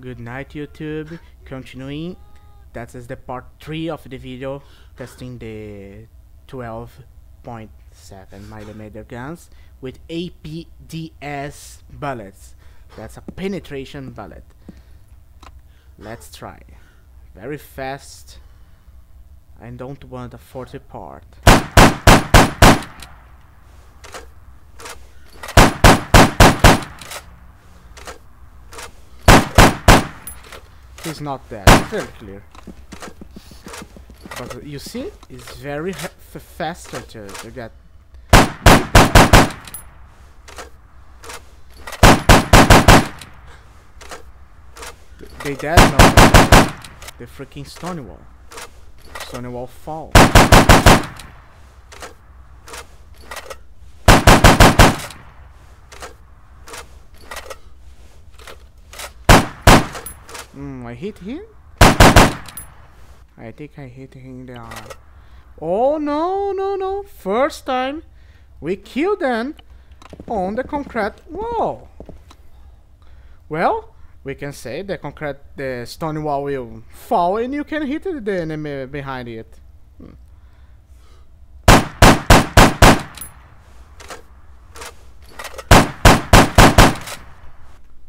Good night YouTube. Continuing. That is the part 3 of the video testing the 12.7 millimeter guns with APDS bullets. That's a penetration bullet. Let's try. Very fast. I don't want a 40 part. He's not it's very clear. But you see, it's very faster to, to get. Th- They dead now. The freaking Stonewall. Stonewall fall. I hit him? I think I hit him the arm. Oh no, no, no. First time we killed them on the concrete wall. Well, we can say the concrete, the stone wall will fall and you can hit the enemy behind it. Hmm.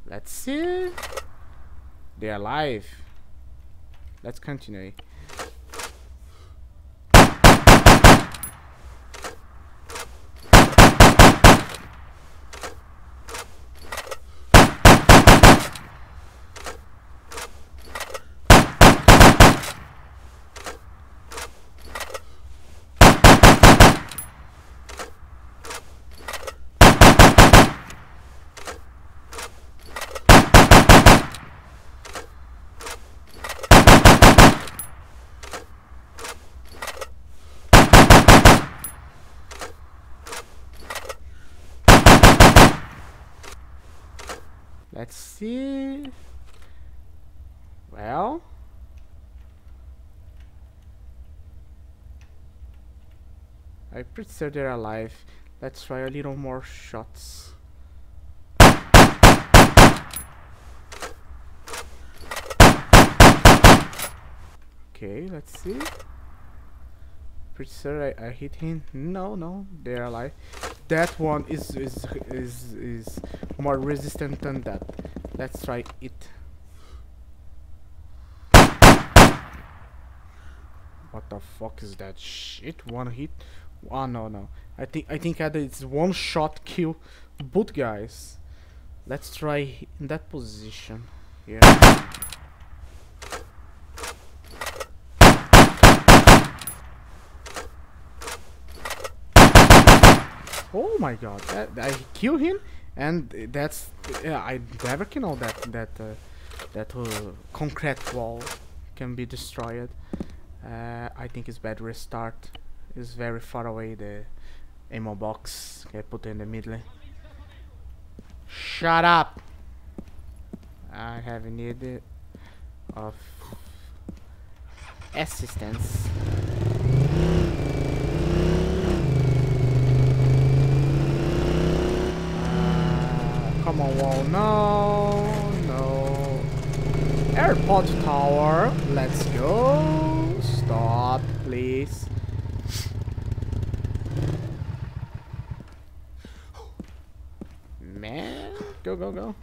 Let's see. They're alive. Let's continue. Let's see. Well. I'm pretty sure they're alive. Let's try a little more shots. Okay, let's see. Pretty sure I, I hit him. No, no, they're alive. That one is is is is more resistant than that. Let's try it. What the fuck is that shit? One hit? Oh no no. I think I think either it's one shot kill both guys. Let's try in that position. Yeah. Oh my god, that, I kill him and that's yeah, I never can know that that uh, that uh, concrete wall can be destroyed. Uh, I think it's bad restart. It's very far away the ammo box. I put in the middle. Shut up! I have a need of assistance. Come on, wall. No, no. Airport tower. Let's go. Stop, please. Man, go, go, go.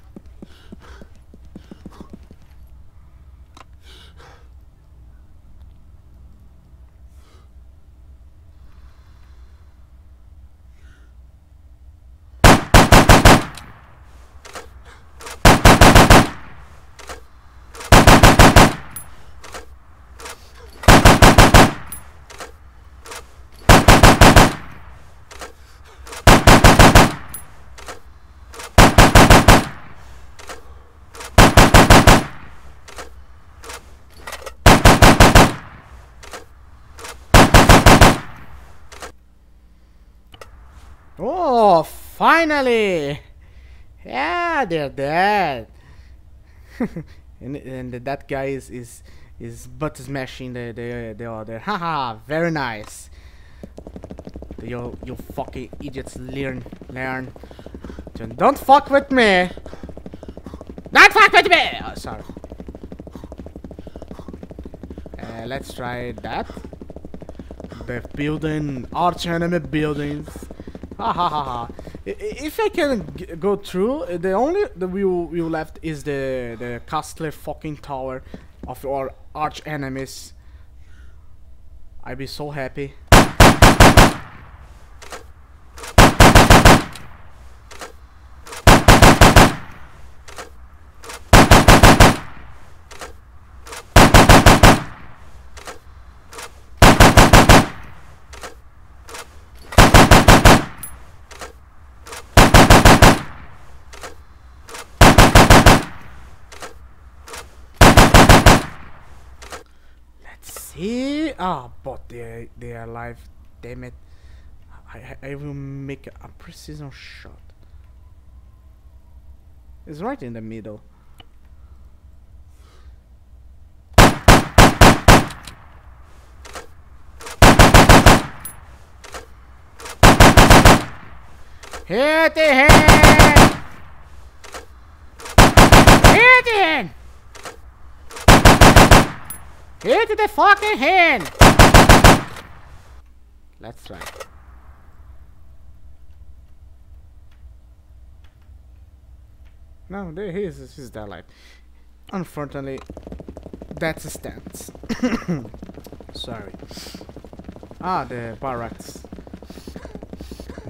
Oh, finally! Yeah, they're dead. and and that guy is is is butt smashing the the the other. Haha, very nice. You you fucking idiots learn learn. Don't- fuck with me. Don't fuck with me! Oh, sorry. Uh, let's try that. The building, arch enemy buildings. Ha ha ha ha. If I can go through, uh, the only the view view left is the the castle fucking tower of our arch enemies. I'd be so happy. Let's Ah, but they they are alive. Damn it! I I, will make a precision shot. It's right in the middle. Hit him! Hit him! Hit the fucking hand! Let's try. No, there he is. He's life. Unfortunately, that's a stance. Sorry. Ah, the barracks.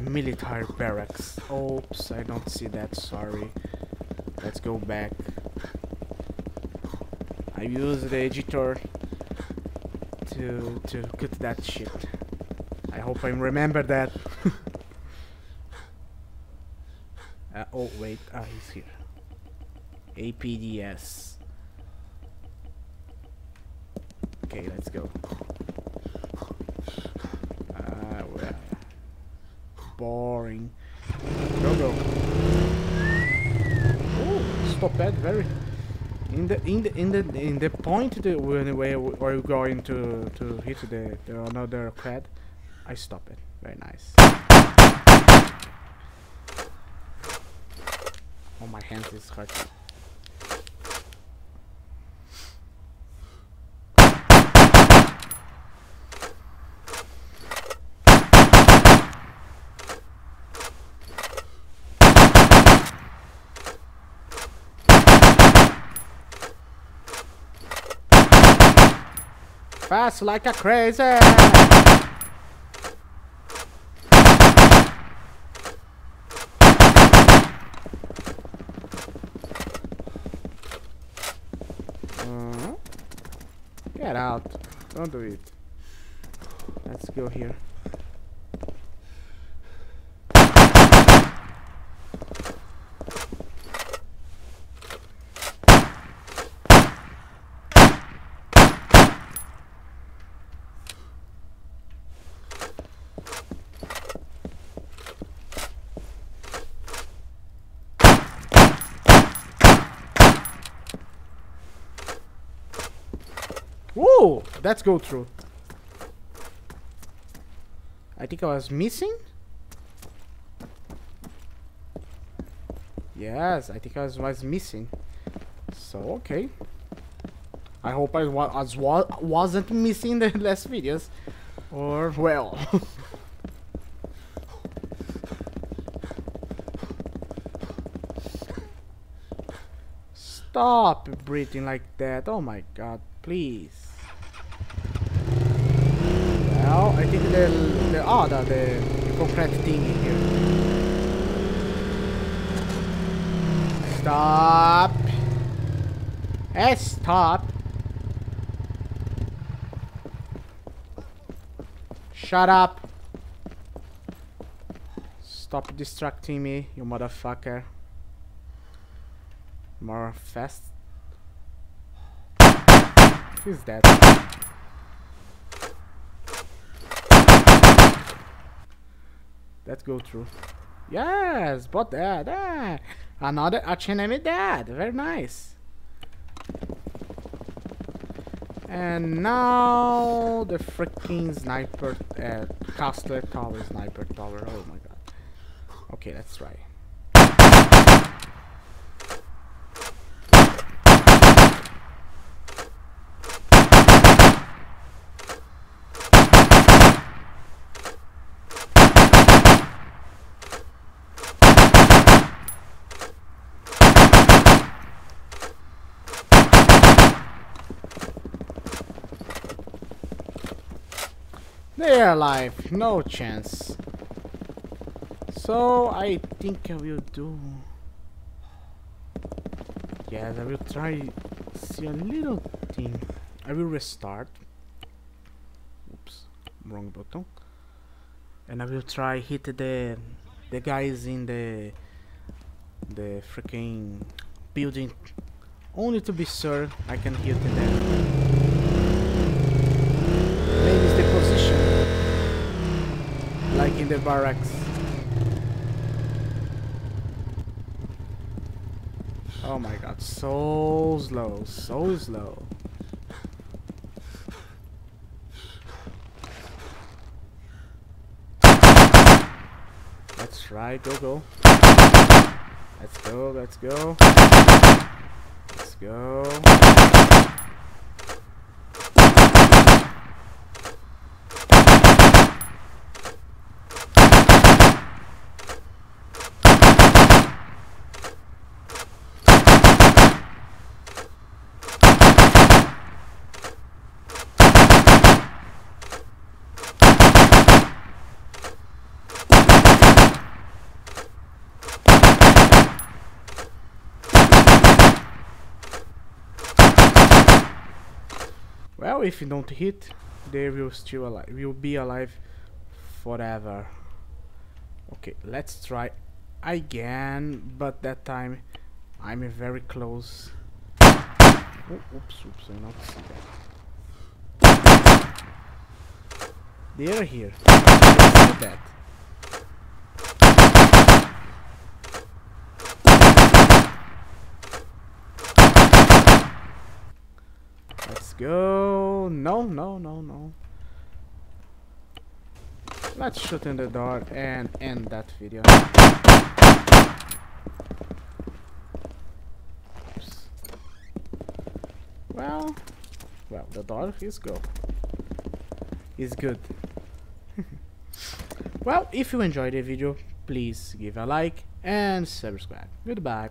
Military barracks. Oops, I don't see that. Sorry. Let's go back. I use the editor to to cut that shit. I hope I remember that. uh, oh wait, ah he's here. APDS. Okay, let's go. Uh, well, boring. Go go. Oh, stop that very in the in the in the in the point the when where where you're going to to hit the, the another crad, I stop it. Very nice. Oh, my hands is hurting. Fast like a crazy. Uh, Get out. Don't do it. Let's go here. Let's go through. I think I was missing. Yes, I think I was, was missing. So okay. I hope I wa as wa wasn't missing the last videos, or well. Stop breathing like that. Oh my god, please. Well, ah, I think the the oh the, the concrete thing in here. Stop. Hey, stop. Shut up. Stop distracting me, you motherfucker. More fast. Who's that? Let's go through. Yes, but that, that. Another arch enemy dead. Very nice. And now the freaking sniper, uh, Castle Tower sniper tower. Oh my god. Okay, let's try. They are alive, no chance. So I think I will do. Yes, I will try see a little thing. I will restart. Oops, wrong button. And I will try hit the the guys in the the freaking building only to be sure I can hit them. Maybe it's the position like in the barracks. Oh my god, so slow, so slow. Let's try, go, go. Let's go, let's go. Let's go. If you don't hit, they will still alive. Will be alive forever. Okay, let's try again, but that time I'm very close. Oh, oops, oops, I not see that. They are here. See that. Let's go. No, no, no, no. Let's shoot in the door and end that video. Oops. Well, well, the door is go. Is good. well, if you enjoyed the video, please give a like and subscribe. Goodbye.